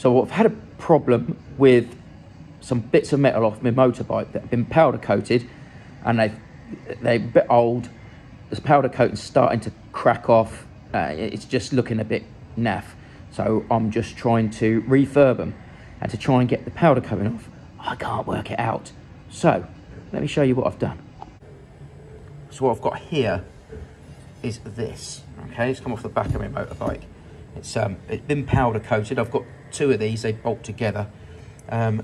So I've had a problem with some bits of metal off my motorbike that have been powder coated and they they're a bit old. This powder coating's starting to crack off. Uh, it's just looking a bit naff. So I'm just trying to refurb them and to try and get the powder coating off. I can't work it out. So let me show you what I've done. So what I've got here is this. Okay, it's come off the back of my motorbike. It's um, it's been powder coated. I've got two of these. They bolt together, um,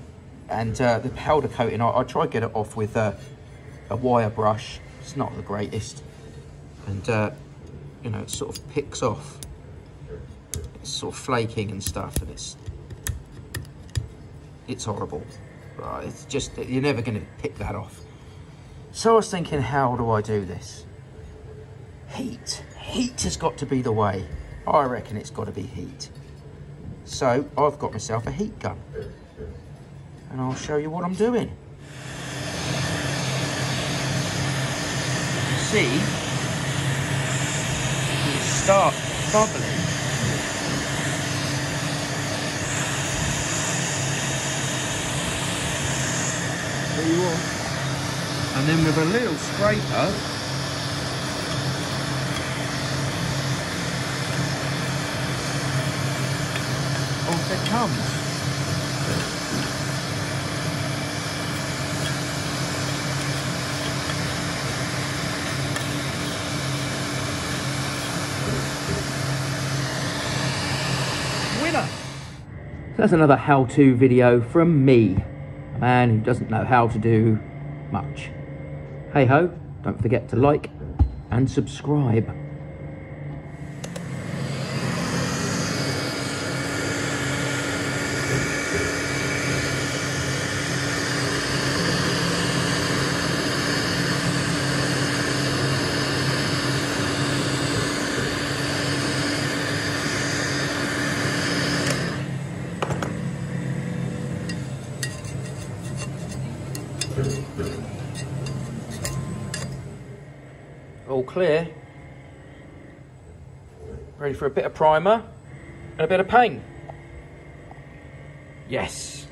and uh, the powder coating. I, I try to get it off with a wire brush. It's not the greatest, and uh, you know it sort of picks off. It's sort of flaking and stuff, and it's it's horrible. Right, it's just you're never going to pick that off. So I was thinking, how do I do this? Heat. Heat has got to be the way. I reckon it's got to be heat. So I've got myself a heat gun. And I'll show you what I'm doing. See, it start bubbling. There you are. And then with a little scraper, comes. Winner! That's another how-to video from me, a man who doesn't know how to do much. Hey ho, don't forget to like and subscribe. All clear. Ready for a bit of primer and a bit of paint. Yes.